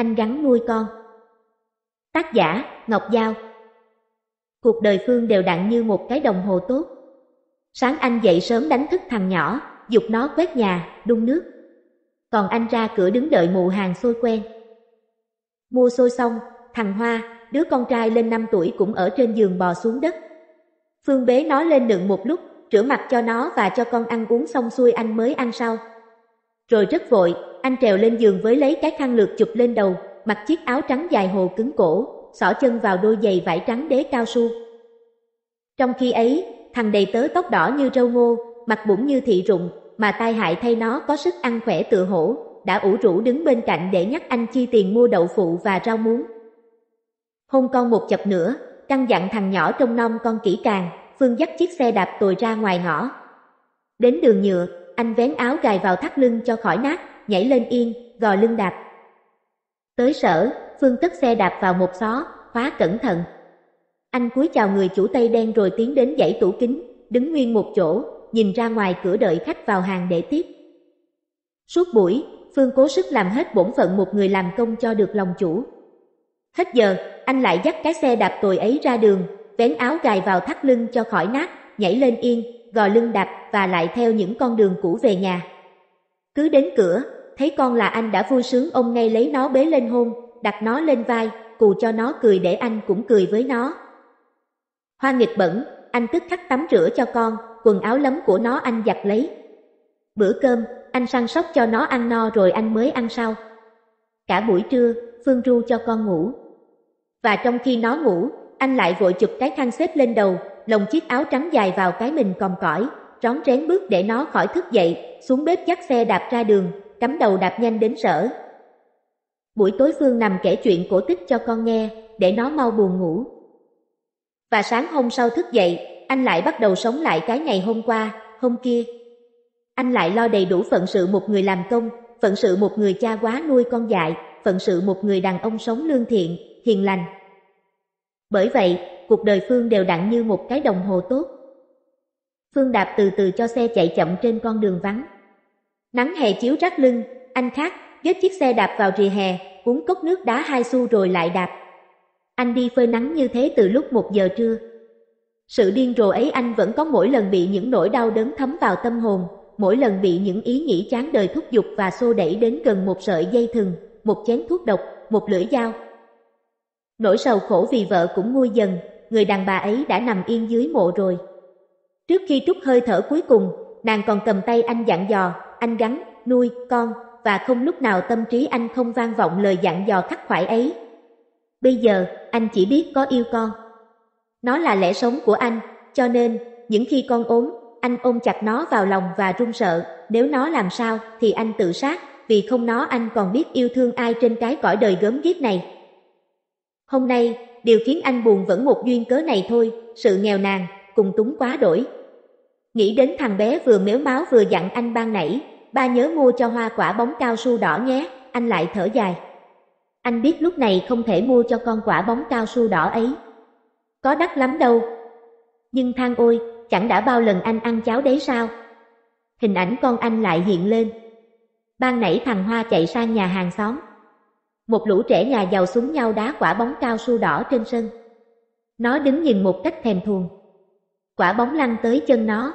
Anh gắn nuôi con. Tác giả, Ngọc Giao Cuộc đời Phương đều đặn như một cái đồng hồ tốt. Sáng anh dậy sớm đánh thức thằng nhỏ, dục nó quét nhà, đun nước. Còn anh ra cửa đứng đợi mụ hàng xôi quen. Mua xôi xong, thằng Hoa, đứa con trai lên 5 tuổi cũng ở trên giường bò xuống đất. Phương bế nó lên nựng một lúc, rửa mặt cho nó và cho con ăn uống xong xuôi anh mới ăn sau. Rồi rất vội, anh trèo lên giường với lấy cái khăn lược chụp lên đầu, mặc chiếc áo trắng dài hồ cứng cổ, xỏ chân vào đôi giày vải trắng đế cao su. Trong khi ấy, thằng đầy tớ tóc đỏ như râu ngô, mặt bụng như thị rụng, mà tai hại thay nó có sức ăn khỏe tựa hổ, đã ủ rũ đứng bên cạnh để nhắc anh chi tiền mua đậu phụ và rau muống. Hôn con một chập nữa, căn dặn thằng nhỏ trông nom con kỹ càng, Phương dắt chiếc xe đạp tồi ra ngoài ngõ. Đến đường nhựa, anh vén áo gài vào thắt lưng cho khỏi nát, nhảy lên yên, gò lưng đạp. Tới sở, Phương tất xe đạp vào một xó, khóa cẩn thận. Anh cúi chào người chủ tây đen rồi tiến đến dãy tủ kính, đứng nguyên một chỗ, nhìn ra ngoài cửa đợi khách vào hàng để tiếp. Suốt buổi, Phương cố sức làm hết bổn phận một người làm công cho được lòng chủ. Hết giờ, anh lại dắt cái xe đạp tồi ấy ra đường, vén áo gài vào thắt lưng cho khỏi nát, nhảy lên yên, gò lưng đạp và lại theo những con đường cũ về nhà. Cứ đến cửa, thấy con là anh đã vui sướng ông ngay lấy nó bế lên hôn, đặt nó lên vai, cù cho nó cười để anh cũng cười với nó. Hoa nghịch bẩn, anh tức khắc tắm rửa cho con, quần áo lấm của nó anh giặt lấy. Bữa cơm, anh săn sóc cho nó ăn no rồi anh mới ăn sau. Cả buổi trưa, Phương ru cho con ngủ. Và trong khi nó ngủ, anh lại vội chụp cái khăn xếp lên đầu, lồng chiếc áo trắng dài vào cái mình còn cõi, rón rén bước để nó khỏi thức dậy, xuống bếp dắt xe đạp ra đường, cắm đầu đạp nhanh đến sở. Buổi tối Phương nằm kể chuyện cổ tích cho con nghe, để nó mau buồn ngủ. Và sáng hôm sau thức dậy, anh lại bắt đầu sống lại cái ngày hôm qua, hôm kia. Anh lại lo đầy đủ phận sự một người làm công, phận sự một người cha quá nuôi con dại, phận sự một người đàn ông sống lương thiện, hiền lành. Bởi vậy, cuộc đời Phương đều đặn như một cái đồng hồ tốt. Phương đạp từ từ cho xe chạy chậm trên con đường vắng. Nắng hè chiếu rát lưng, anh khát, ghét chiếc xe đạp vào rìa hè, uống cốc nước đá hai xu rồi lại đạp. Anh đi phơi nắng như thế từ lúc một giờ trưa. Sự điên rồ ấy anh vẫn có mỗi lần bị những nỗi đau đớn thấm vào tâm hồn, mỗi lần bị những ý nghĩ chán đời thúc giục và xô đẩy đến gần một sợi dây thừng, một chén thuốc độc, một lưỡi dao. Nỗi sầu khổ vì vợ cũng nguôi dần, người đàn bà ấy đã nằm yên dưới mộ rồi. Trước khi trút hơi thở cuối cùng, nàng còn cầm tay anh dặn dò, anh gắn, nuôi, con, và không lúc nào tâm trí anh không vang vọng lời dặn dò khắc khoải ấy. Bây giờ, anh chỉ biết có yêu con. Nó là lẽ sống của anh, cho nên, những khi con ốm, anh ôm chặt nó vào lòng và run sợ, nếu nó làm sao thì anh tự sát, vì không nó anh còn biết yêu thương ai trên cái cõi đời gớm ghiếc này. Hôm nay, điều khiến anh buồn vẫn một duyên cớ này thôi, sự nghèo nàn, cùng túng quá đổi. Nghĩ đến thằng bé vừa méo máu vừa dặn anh ban nãy, ba nhớ mua cho hoa quả bóng cao su đỏ nhé, anh lại thở dài. Anh biết lúc này không thể mua cho con quả bóng cao su đỏ ấy. Có đắt lắm đâu. Nhưng than ôi, chẳng đã bao lần anh ăn cháo đấy sao? Hình ảnh con anh lại hiện lên. Ban nãy thằng Hoa chạy sang nhà hàng xóm. Một lũ trẻ nhà giàu súng nhau đá quả bóng cao su đỏ trên sân. Nó đứng nhìn một cách thèm thuồng. Quả bóng lăn tới chân nó.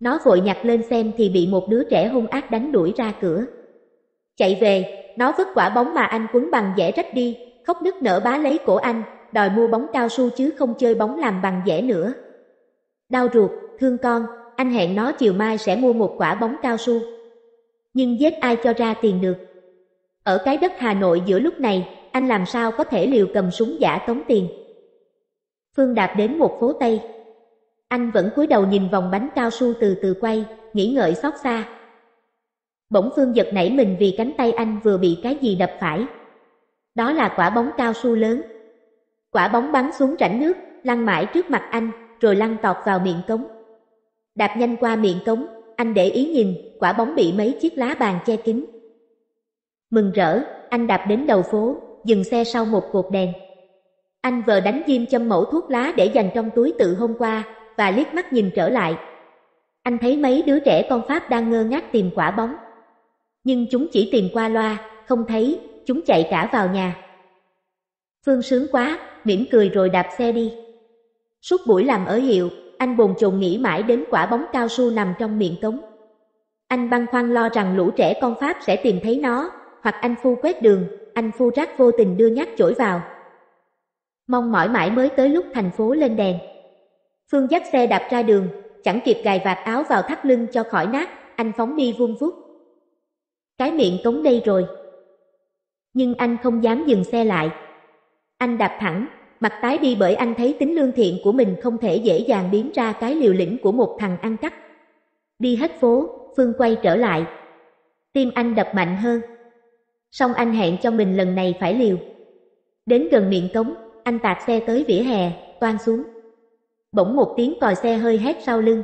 Nó vội nhặt lên xem thì bị một đứa trẻ hung ác đánh đuổi ra cửa. Chạy về, nó vứt quả bóng mà anh quấn bằng dẻ rách đi, khóc nức nở bá lấy cổ anh, đòi mua bóng cao su chứ không chơi bóng làm bằng dẻ nữa. Đau ruột, thương con, anh hẹn nó chiều mai sẽ mua một quả bóng cao su. Nhưng giết ai cho ra tiền được. Ở cái đất Hà Nội giữa lúc này, anh làm sao có thể liều cầm súng giả tống tiền. Phương đạp đến một phố Tây. Anh vẫn cúi đầu nhìn vòng bánh cao su từ từ quay, nghĩ ngợi xót xa. Bỗng Phương giật nảy mình vì cánh tay anh vừa bị cái gì đập phải. Đó là quả bóng cao su lớn. Quả bóng bắn xuống rãnh nước, lăn mãi trước mặt anh, rồi lăn tọt vào miệng cống. Đạp nhanh qua miệng cống, anh để ý nhìn, quả bóng bị mấy chiếc lá bàn che kín. Mừng rỡ, anh đạp đến đầu phố, dừng xe sau một cột đèn. Anh vờ đánh diêm châm mẫu thuốc lá để dành trong túi tự hôm qua, và liếc mắt nhìn trở lại. Anh thấy mấy đứa trẻ con Pháp đang ngơ ngác tìm quả bóng. Nhưng chúng chỉ tìm qua loa, không thấy, chúng chạy cả vào nhà. Phương sướng quá, mỉm cười rồi đạp xe đi. Suốt buổi làm ở hiệu, anh bồn chồn nghĩ mãi đến quả bóng cao su nằm trong miệng cống. Anh băn khoăn lo rằng lũ trẻ con Pháp sẽ tìm thấy nó, hoặc anh phu quét đường, anh phu rác vô tình đưa nhát chổi vào. Mong mỏi mãi mới tới lúc thành phố lên đèn. Phương dắt xe đạp ra đường, chẳng kịp gài vạt áo vào thắt lưng cho khỏi nát, anh phóng đi vun vút. Cái miệng cống đây rồi. Nhưng anh không dám dừng xe lại. Anh đạp thẳng, mặt tái đi bởi anh thấy tính lương thiện của mình không thể dễ dàng biến ra cái liều lĩnh của một thằng ăn cắp. Đi hết phố, Phương quay trở lại. Tim anh đập mạnh hơn. Xong anh hẹn cho mình lần này phải liều. Đến gần miệng cống, anh tạt xe tới vỉa hè, toan xuống. Bỗng một tiếng còi xe hơi hét sau lưng.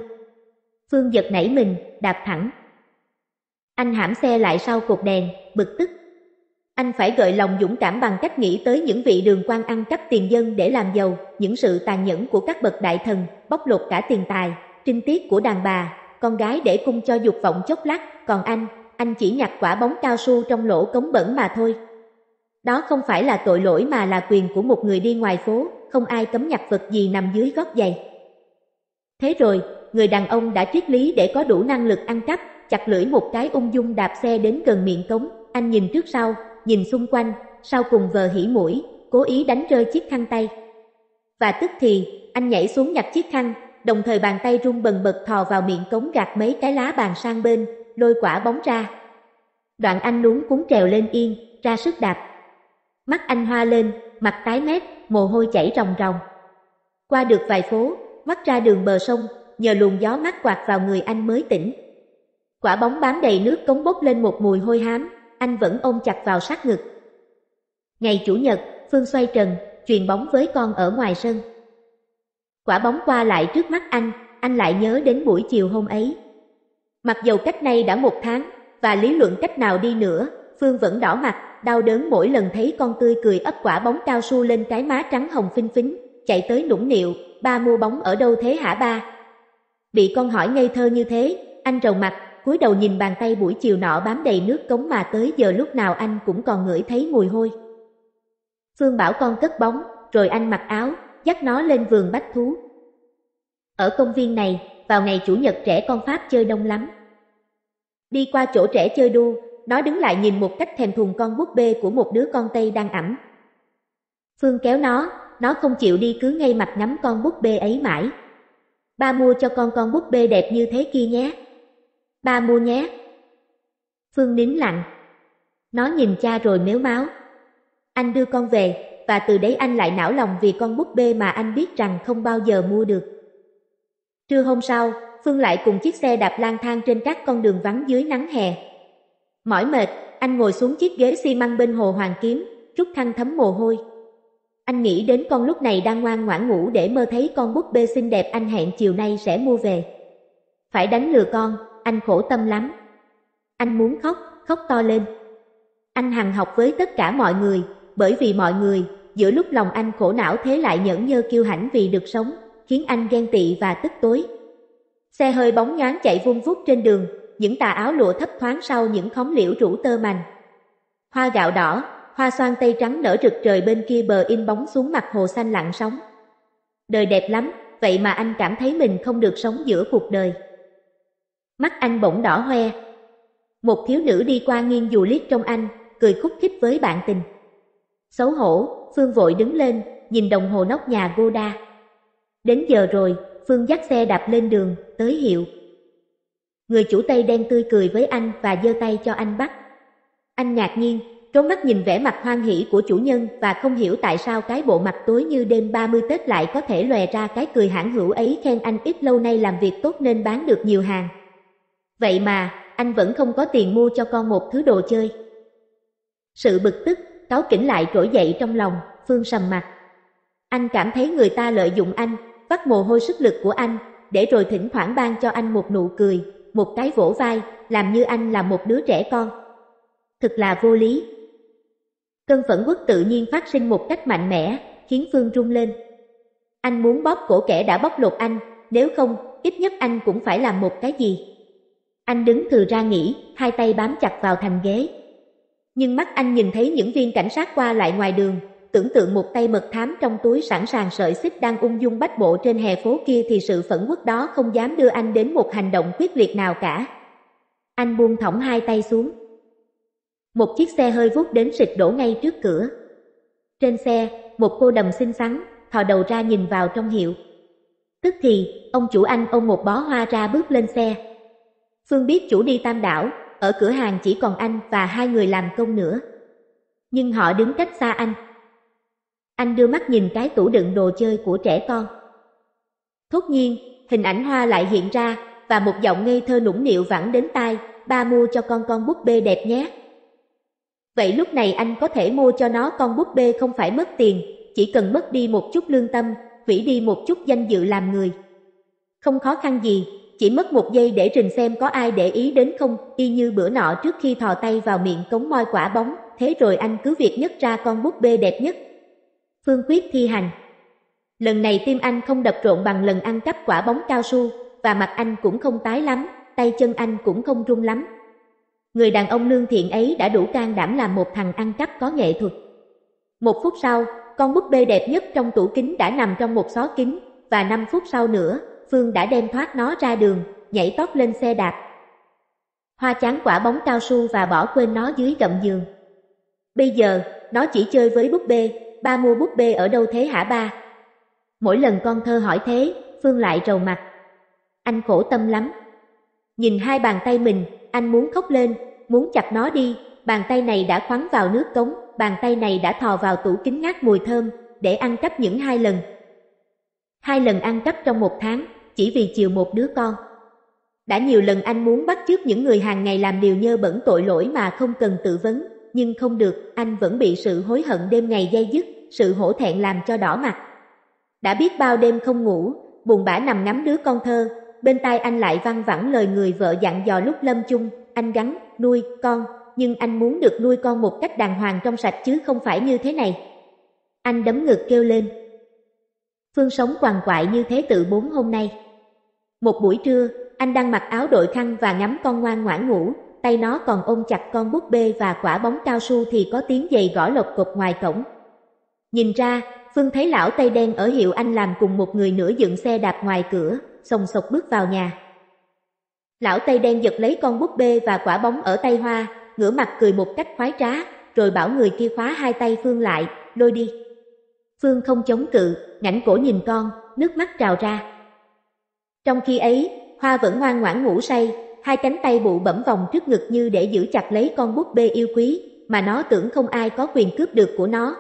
Phương giật nảy mình, đạp thẳng. Anh hãm xe lại sau cột đèn, bực tức. Anh phải gợi lòng dũng cảm bằng cách nghĩ tới những vị đường quan ăn cắp tiền dân để làm giàu, những sự tàn nhẫn của các bậc đại thần, bóc lột cả tiền tài, trinh tiết của đàn bà, con gái để cung cho dục vọng chốc lát, còn anh, anh chỉ nhặt quả bóng cao su trong lỗ cống bẩn mà thôi. Đó không phải là tội lỗi mà là quyền của một người đi ngoài phố, không ai cấm nhặt vật gì nằm dưới gót giày. Thế rồi, người đàn ông đã triết lý để có đủ năng lực ăn cắp, chặt lưỡi một cái ung dung đạp xe đến gần miệng cống, anh nhìn trước sau, nhìn xung quanh, sau cùng vờ hỉ mũi, cố ý đánh rơi chiếc khăn tay. Và tức thì, anh nhảy xuống nhặt chiếc khăn, đồng thời bàn tay run bần bật thò vào miệng cống gạt mấy cái lá bàn sang bên, lôi quả bóng ra. Đoạn anh luống cuốn trèo lên yên, ra sức đạp. Mắt anh hoa lên, mặt tái mét, mồ hôi chảy ròng ròng. Qua được vài phố, mắt ra đường bờ sông, nhờ luồng gió mát quạt vào người anh mới tỉnh. Quả bóng bám đầy nước cống bốc lên một mùi hôi hám, anh vẫn ôm chặt vào sát ngực. Ngày Chủ nhật, Phương xoay trần, truyền bóng với con ở ngoài sân. Quả bóng qua lại trước mắt anh, anh lại nhớ đến buổi chiều hôm ấy. Mặc dầu cách nay đã một tháng, và lý luận cách nào đi nữa, Phương vẫn đỏ mặt, đau đớn mỗi lần thấy con tươi cười ấp quả bóng cao su lên cái má trắng hồng phinh phính, chạy tới nũng nịu, ba mua bóng ở đâu thế hả ba? Bị con hỏi ngây thơ như thế, anh rầu mặt, cúi đầu nhìn bàn tay buổi chiều nọ bám đầy nước cống mà tới giờ lúc nào anh cũng còn ngửi thấy mùi hôi. Phương bảo con cất bóng, rồi anh mặc áo, dắt nó lên vườn bách thú. Ở công viên này, vào ngày Chủ nhật trẻ con Pháp chơi đông lắm. Đi qua chỗ trẻ chơi đu, nó đứng lại nhìn một cách thèm thuồng con búp bê của một đứa con Tây đang ẩm. Phương kéo nó, nó không chịu đi cứ ngay mặt ngắm con búp bê ấy mãi. Ba mua cho con con búp bê đẹp như thế kia nhé. Ba mua nhé. Phương nín lặng. Nó nhìn cha rồi méo máu. Anh đưa con về, và từ đấy anh lại não lòng vì con búp bê mà anh biết rằng không bao giờ mua được. Trưa hôm sau, Phương lại cùng chiếc xe đạp lang thang trên các con đường vắng dưới nắng hè. Mỏi mệt, anh ngồi xuống chiếc ghế xi măng bên hồ Hoàng Kiếm, rút Thăng thấm mồ hôi. Anh nghĩ đến con lúc này đang ngoan ngoãn ngủ để mơ thấy con búp bê xinh đẹp anh hẹn chiều nay sẽ mua về. Phải đánh lừa con, anh khổ tâm lắm. Anh muốn khóc, khóc to lên. Anh hằng học với tất cả mọi người, bởi vì mọi người, giữa lúc lòng anh khổ não thế lại nhẫn nhơ kiêu hãnh vì được sống, khiến anh ghen tị và tức tối. Xe hơi bóng nhoáng chạy vung vút trên đường, những tà áo lụa thấp thoáng sau những khóm liễu rủ tơ mành. Hoa gạo đỏ, hoa xoan tây trắng nở rực trời bên kia bờ in bóng xuống mặt hồ xanh lặng sóng. Đời đẹp lắm, vậy mà anh cảm thấy mình không được sống giữa cuộc đời. Mắt anh bỗng đỏ hoe. Một thiếu nữ đi qua nghiêng dù liếc trong anh, cười khúc khích với bạn tình. Xấu hổ, Phương vội đứng lên, nhìn đồng hồ nóc nhà Goda. Đến giờ rồi, Phương dắt xe đạp lên đường, tới hiệu. Người chủ Tây đen tươi cười với anh và giơ tay cho anh bắt. Anh ngạc nhiên, trốn mắt nhìn vẻ mặt hoan hỷ của chủ nhân và không hiểu tại sao cái bộ mặt tối như đêm 30 Tết lại có thể lòe ra cái cười hãng hữu ấy khen anh ít lâu nay làm việc tốt nên bán được nhiều hàng. Vậy mà, anh vẫn không có tiền mua cho con một thứ đồ chơi. Sự bực tức, cáo kỉnh lại trỗi dậy trong lòng, Phương sầm mặt. Anh cảm thấy người ta lợi dụng anh, vắt mồ hôi sức lực của anh, để rồi thỉnh thoảng ban cho anh một nụ cười, một cái vỗ vai, làm như anh là một đứa trẻ con. Thực là vô lý. Cơn phẫn quốc tự nhiên phát sinh một cách mạnh mẽ, khiến Phương rung lên. Anh muốn bóp cổ kẻ đã bóc lột anh, nếu không, ít nhất anh cũng phải làm một cái gì. Anh đứng thừa ra nghĩ, hai tay bám chặt vào thành ghế. Nhưng mắt anh nhìn thấy những viên cảnh sát qua lại ngoài đường, tưởng tượng một tay mật thám trong túi sẵn sàng sợi xích đang ung dung bách bộ trên hè phố kia thì sự phẫn quốc đó không dám đưa anh đến một hành động quyết liệt nào cả. Anh buông thõng hai tay xuống. Một chiếc xe hơi vút đến xịt đổ ngay trước cửa. Trên xe, một cô đầm xinh xắn, thò đầu ra nhìn vào trong hiệu. Tức thì, ông chủ anh ôm một bó hoa ra bước lên xe. Phương biết chủ đi tam đảo, ở cửa hàng chỉ còn anh và hai người làm công nữa. Nhưng họ đứng cách xa anh. Anh đưa mắt nhìn cái tủ đựng đồ chơi của trẻ con. Thốt nhiên, hình ảnh hoa lại hiện ra, và một giọng ngây thơ nũng nịu vẳng đến tai, ba mua cho con con búp bê đẹp nhé. Vậy lúc này anh có thể mua cho nó con búp bê không phải mất tiền, chỉ cần mất đi một chút lương tâm, hủy đi một chút danh dự làm người. Không khó khăn gì, chỉ mất một giây để trình xem có ai để ý đến không, y như bữa nọ trước khi thò tay vào miệng cống moi quả bóng, thế rồi anh cứ việc nhất ra con búp bê đẹp nhất. Phương quyết thi hành. Lần này tim anh không đập trộn bằng lần ăn cắp quả bóng cao su, và mặt anh cũng không tái lắm, tay chân anh cũng không run lắm. Người đàn ông lương thiện ấy đã đủ can đảm làm một thằng ăn cắp có nghệ thuật. Một phút sau, con búp bê đẹp nhất trong tủ kính đã nằm trong một xó kính, và năm phút sau nữa, Phương đã đem thoát nó ra đường, nhảy tót lên xe đạp. Hoa chán quả bóng cao su và bỏ quên nó dưới gầm giường. Bây giờ, nó chỉ chơi với búp bê, ba mua búp bê ở đâu thế hả ba? Mỗi lần con thơ hỏi thế, Phương lại rầu mặt. Anh khổ tâm lắm. Nhìn hai bàn tay mình, anh muốn khóc lên, muốn chặt nó đi, bàn tay này đã khoắn vào nước cống, bàn tay này đã thò vào tủ kính ngát mùi thơm, để ăn cắp những hai lần. Hai lần ăn cắp trong một tháng, chỉ vì chiều một đứa con. Đã nhiều lần anh muốn bắt chước những người hàng ngày làm điều nhơ bẩn tội lỗi mà không cần tự vấn, nhưng không được, anh vẫn bị sự hối hận đêm ngày dây dứt, sự hổ thẹn làm cho đỏ mặt. Đã biết bao đêm không ngủ, buồn bã nằm ngắm đứa con thơ, bên tai anh lại văng vẳng lời người vợ dặn dò lúc lâm chung, anh gắn, nuôi, con, nhưng anh muốn được nuôi con một cách đàng hoàng trong sạch chứ không phải như thế này. Anh đấm ngực kêu lên. Phương sống quằn quại như thế tự bốn hôm nay. Một buổi trưa, anh đang mặc áo đội khăn và ngắm con ngoan ngoãn ngủ, tay nó còn ôm chặt con búp bê và quả bóng cao su thì có tiếng giày gõ lộc cục ngoài cổng. Nhìn ra, Phương thấy lão Tây đen ở hiệu anh làm cùng một người nữa dựng xe đạp ngoài cửa, sồng sộc bước vào nhà. Lão Tây đen giật lấy con búp bê và quả bóng ở tay Hoa, ngửa mặt cười một cách khoái trá, rồi bảo người kia khóa hai tay Phương lại, lôi đi. Phương không chống cự, ngảnh cổ nhìn con, nước mắt trào ra. Trong khi ấy, Hoa vẫn ngoan ngoãn ngủ say, hai cánh tay bụ bẩm vòng trước ngực như để giữ chặt lấy con búp bê yêu quý, mà nó tưởng không ai có quyền cướp được của nó.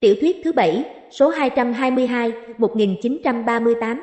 Tiểu thuyết thứ 7, số 222, 1938